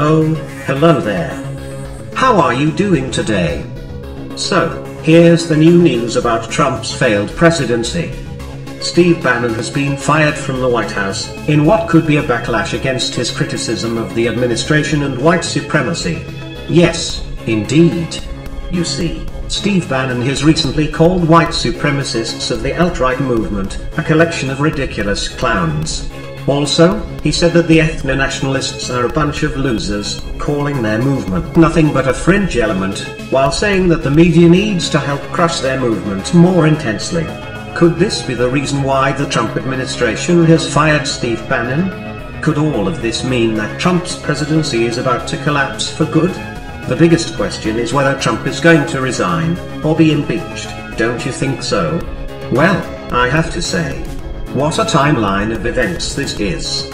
Oh, hello there. How are you doing today? So, here's the new news about Trump's failed presidency. Steve Bannon has been fired from the White House, in what could be a backlash against his criticism of the administration and white supremacy. Yes, indeed. You see, Steve Bannon has recently called white supremacists of the alt-right movement, a collection of ridiculous clowns. Also, he said that the ethno-nationalists are a bunch of losers, calling their movement nothing but a fringe element, while saying that the media needs to help crush their movement more intensely. Could this be the reason why the Trump administration has fired Steve Bannon? Could all of this mean that Trump's presidency is about to collapse for good? The biggest question is whether Trump is going to resign, or be impeached, don't you think so? Well, I have to say, what a timeline of events this is.